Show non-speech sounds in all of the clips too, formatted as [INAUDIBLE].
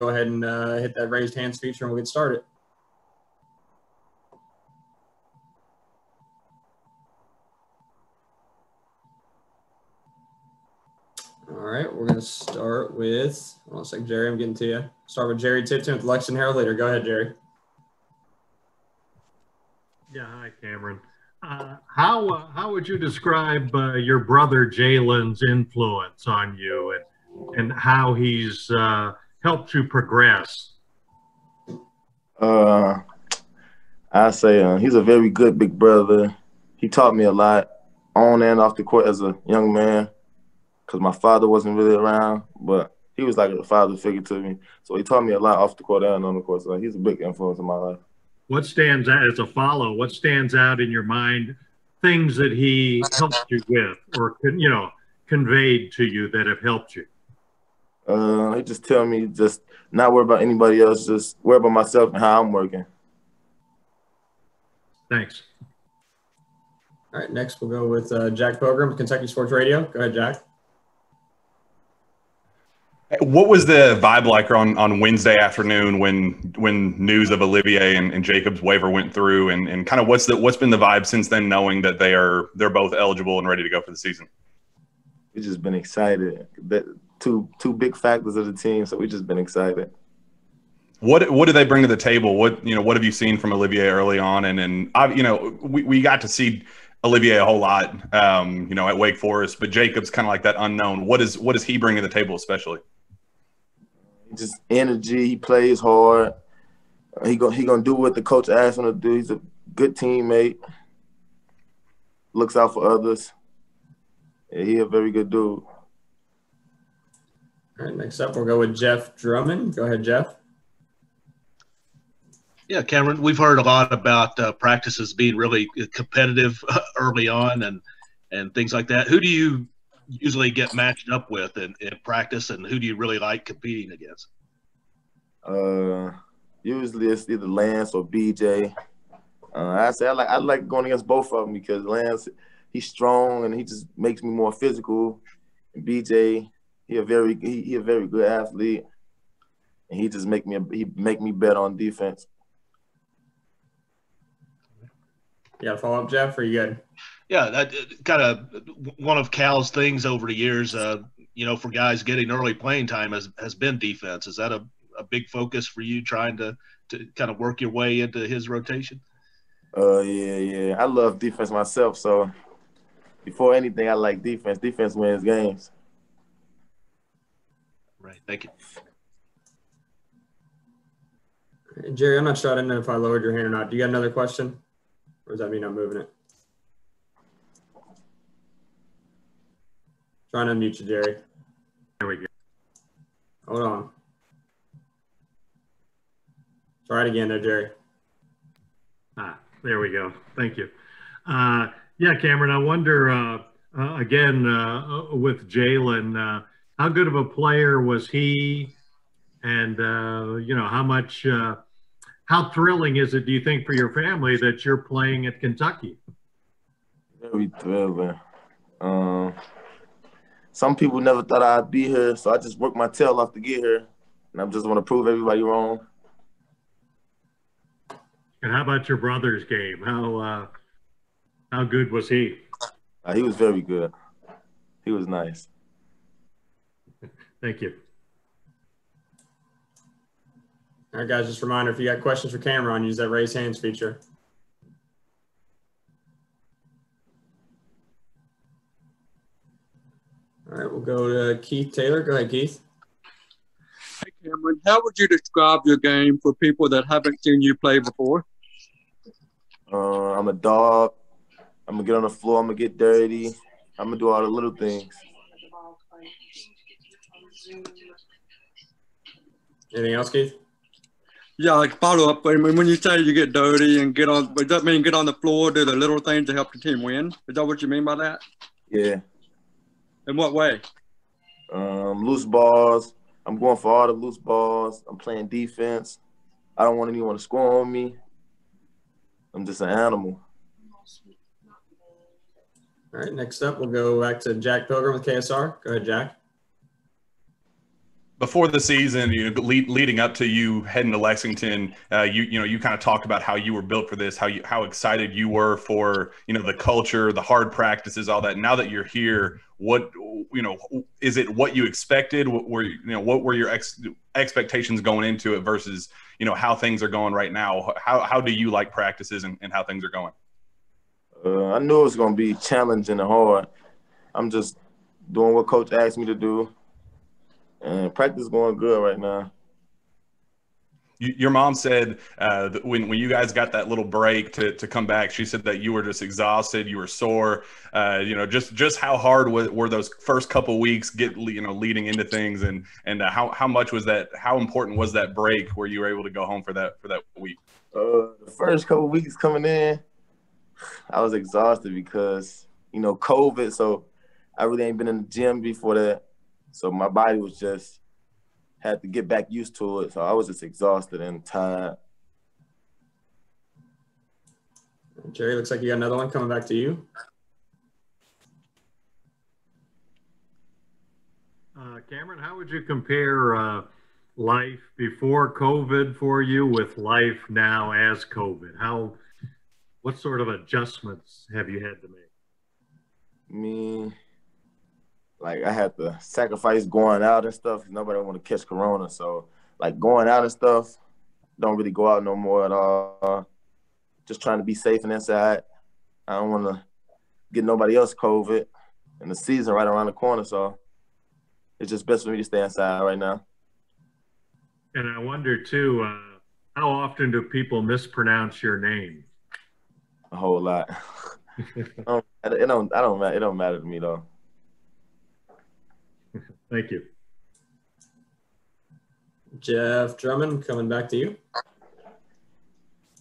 go ahead and uh, hit that raised hands feature and we'll get started. All right, we're going to start with, hold on a second, Jerry, I'm getting to you. Start with Jerry Tipton with Lexington Herald Leader. Go ahead, Jerry. Yeah, hi, Cam'Ron. Uh, how uh, how would you describe uh, your brother Jalen's influence on you, and and how he's uh, helped you progress? Uh, I say uh, he's a very good big brother. He taught me a lot on and off the court as a young man, because my father wasn't really around, but he was like a father figure to me. So he taught me a lot off the court and on the court. So he's a big influence in my life what stands out as a follow what stands out in your mind things that he helped you with or you know conveyed to you that have helped you uh he just tell me just not worry about anybody else just worry about myself and how i'm working. Thanks. All right next we'll go with uh, jack pilgrim kentucky sports radio. Go ahead jack. What was the vibe like on, on Wednesday afternoon when when news of Olivier and, and Jacob's waiver went through, and, and kind of what's the what's been the vibe since then, knowing that they are they're both eligible and ready to go for the season? We've just been excited. That two two big factors of the team, so we've just been excited. What what do they bring to the table? What you know what have you seen from Olivier early on? And and I, you know we, we got to see Olivier a whole lot, um, you know, at Wake Forest, but Jacob's kind of like that unknown. What is what does he bring to the table, especially? just energy. He plays hard. He go he gonna do what the coach asked him to do. He's a good teammate. Looks out for others. Yeah, he a very good dude. All right, next up we'll go with Jeff Drummond. Go ahead, Jeff. Yeah, Cam'Ron, we've heard a lot about uh, practices being really competitive [LAUGHS] early on and and things like that. Who do you usually get matched up with in, in practice, and who do you really like competing against? Uh, usually it's either Lance or BJ. Uh, I say I like I like going against both of them because Lance he's strong and he just makes me more physical. And BJ he a very he, he a very good athlete, and he just make me he make me bet on defense. You got a follow up, Jeff? Or you good? Yeah, that kind of one of Cal's things over the years. Uh, you know, for guys getting early playing time has has been defense. Is that a, a big focus for you, trying to to kind of work your way into his rotation? Uh, yeah, yeah. I love defense myself. So before anything, I like defense. Defense wins games. Right. Thank you. Jerry, I'm not sure. I didn't know if I lowered your hand or not. Do you got another question? Or does that mean I'm moving it? Trying to unmute you, Jerry. There we go. Hold on. Try it again there, Jerry. Ah, there we go. Thank you. Uh, yeah, Cam'Ron, I wonder, uh, uh, again, uh, with Jalen, uh, how good of a player was he? And, uh, you know, how much, how thrilling is it, do you think, for your family that you're playing at Kentucky? Very thrilling. Um, some people never thought I'd be here, so I just worked my tail off to get here, and I just want to prove everybody wrong. And how about your brother's game? How uh, how good was he? Uh, he was very good. He was nice. Thank you. All right, guys, just a reminder, if you got questions for Cam'Ron, use that raise hands feature. All right, we'll go to Keith Taylor. Go ahead, Keith. Hey, Cam'Ron, how would you describe your game for people that haven't seen you play before? Uh, I'm a dog. I'm gonna get on the floor. I'm gonna get dirty. I'm gonna do all the little things. Anything else, Keith? Yeah, like follow up. When, when you say you get dirty and get on, does that mean get on the floor, do the little things to help the team win? Is that what you mean by that? Yeah. In what way? Um, loose balls. I'm going for all the loose balls. I'm playing defense. I don't want anyone to score on me. I'm just an animal. All right, next up, we'll go back to Jack Pilgrim with KSR. Go ahead, Jack. before the season, you know, lead, leading up to you heading to Lexington, uh, you you know you kind of talked about how you were built for this, how you how excited you were for you know the culture, the hard practices, all that. Now that you're here, what you know is it what you expected? What were you know what were your ex- expectations going into it versus you know how things are going right now? How how do you like practices and, and how things are going? Uh, I knew it was gonna be challenging and hard. I'm just doing what coach asked me to do and practice going good right now. your mom said uh, when when you guys got that little break to, to come back, she said that you were just exhausted, you were sore. Uh, you know, just just how hard was, were those first couple weeks get you know leading into things, and and uh, how how much was that? How important was that break where you were able to go home for that for that week? Uh, the first couple weeks coming in, I was exhausted because you know COVID, so I really ain't been in the gym before that. So my body was just had to get back used to it. So I was just exhausted and tired. Jerry, looks like you got another one coming back to you. Uh, Cam'Ron, how would you compare uh, life before COVID for you with life now as COVID? How, what sort of adjustments have you had to make? Me, like I had to sacrifice going out and stuff. Nobody want to catch corona, so like going out and stuff, don't really go out no more at all. Just trying to be safe and inside. I don't want to get nobody else COVID, and the season right around the corner, so it's just best for me to stay inside right now. And I wonder too, uh, how often do people mispronounce your name? A whole lot. [LAUGHS] um, it don't. I don't. It don't matter to me though. [LAUGHS] Thank you. Jeff Drummond, coming back to you.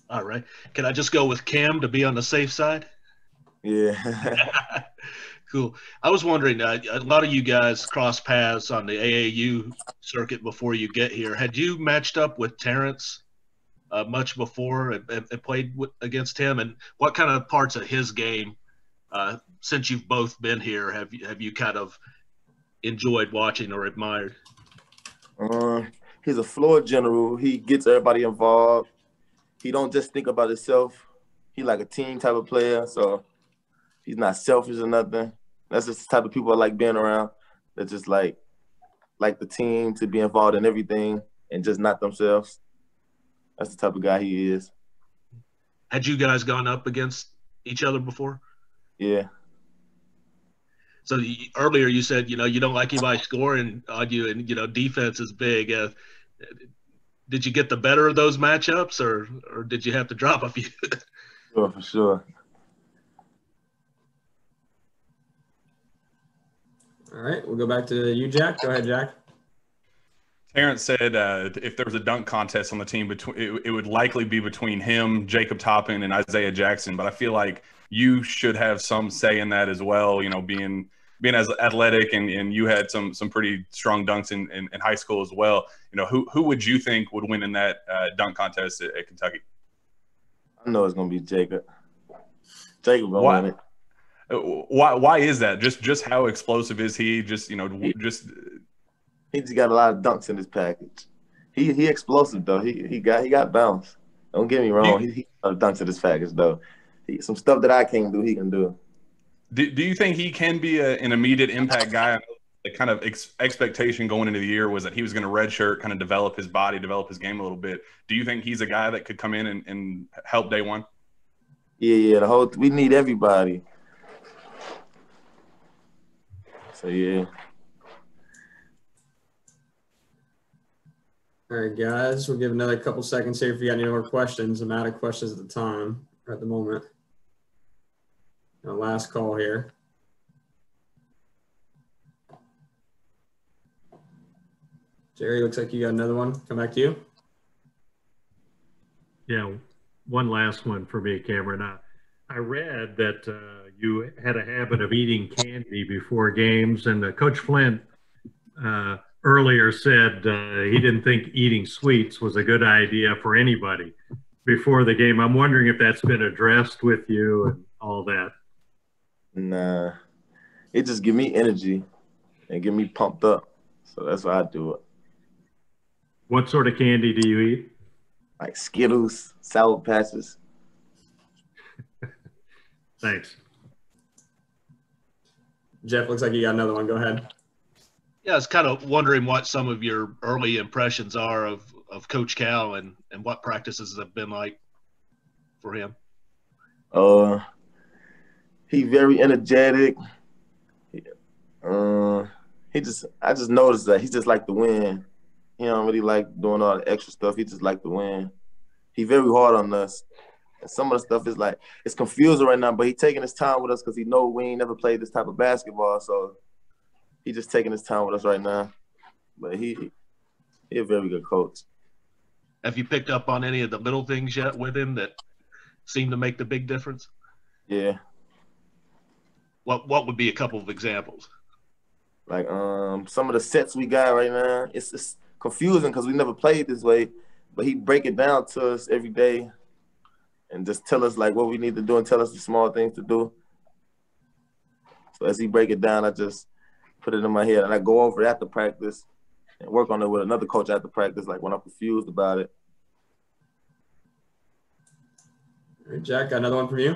All right. Can I just go with Cam to be on the safe side? Yeah. [LAUGHS] cool. I was wondering, uh, a lot of you guys cross paths on the AAU circuit before you get here. Had you matched up with Terrence uh, much before and, and played with, against him? And what kind of parts of his game, uh, since you've both been here, have you have you kind of enjoyed watching or admired? Uh, he's a floor general. He gets everybody involved. He don't just think about himself. He like a team type of player. So he's not selfish or nothing. That's just the type of people I like being around. That just like like the team to be involved in everything and just not themselves. That's the type of guy he is. Had you guys gone up against each other before? Yeah. So earlier you said you know you don't like anybody scoring on you, and you know defense is big. Uh, did you get the better of those matchups, or or did you have to drop a few? [LAUGHS] sure, for sure. All right, we'll go back to you, Jack. Go ahead, Jack. Terrence said uh, if there was a dunk contest on the team, between it, it, would likely be between him, Jacob Toppin, and Isaiah Jackson. But I feel like you should have some say in that as well. You know, being being as athletic and, and you had some some pretty strong dunks in, in, in high school as well. You know, who who would you think would win in that uh, dunk contest at, at, Kentucky? I know it's gonna be Jacob. Jacob why, win it. Uh, why why is that? Just just how explosive is he? Just you know, just he just got a lot of dunks in his package. He he explosive though. He he got he got bounce. Don't get me wrong. He, he got dunks in his package though. He, some stuff that I can't do, he can do. Do, do you think he can be a, an immediate impact guy? The kind of ex- expectation going into the year was that he was going to redshirt, kind of develop his body, develop his game a little bit. Do you think he's a guy that could come in and, and help day one? Yeah, yeah. The whole we need everybody. So yeah. All right, guys, we'll give another couple seconds here if you got any more questions. I'm out of questions at the time at the moment. Last call here. Jerry, looks like you got another one. Come back to you. Yeah, one last one for me, Cam'Ron. I, I read that uh, you had a habit of eating candy before games, and uh, Coach Flint uh, earlier said uh, he didn't think eating sweets was a good idea for anybody before the game. I'm wondering if that's been addressed with you and all that. Nah, it just give me energy and get me pumped up. So that's why I do it. What sort of candy do you eat? like Skittles, Sour Patches. [LAUGHS] Thanks. Jeff, looks like you got another one. Go ahead. Yeah, I was kind of wondering what some of your early impressions are of, of Coach Cal and, and what practices have been like for him. Uh, he very energetic. Uh, he just I just noticed that he just like to win. He don't really like doing all the extra stuff. He just like to win. He very hard on us. And some of the stuff is like it's confusing right now, but he taking his time with us because he know we ain't never played this type of basketball. So he just taking his time with us right now. But he he a very good coach. Have you picked up on any of the little things yet with him that seem to make the big difference? Yeah. What what would be a couple of examples? Like um some of the sets we got right now, it's it's confusing because we never played this way. But he break it down to us every day and just tell us like what we need to do and tell us the small things to do. So as he break it down, I just put it in my head and I go over it after practice and work on it with another coach after practice, like when I'm confused about it. All right, Jack, got another one from you.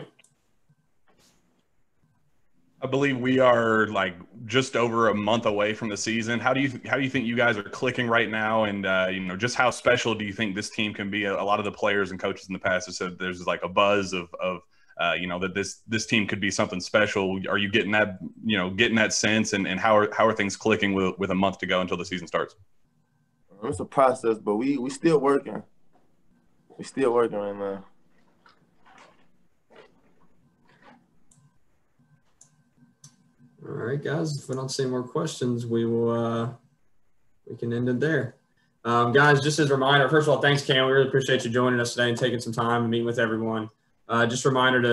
I believe we are like just over a month away from the season. How do you how do you think you guys are clicking right now? And uh, you know, just how special do you think this team can be? A, a lot of the players and coaches in the past have said there's like a buzz of of uh, you know that this this team could be something special. Are you getting that you know getting that sense? And, and how are how are things clicking with with a month to go until the season starts? It's a process, but we we still working. We still working right now. All right, guys. If we don't see more questions, we will uh, we can end it there. Um, guys, just as a reminder, first of all, thanks, Cam. We really appreciate you joining us today and taking some time and meeting with everyone. Uh, just a reminder to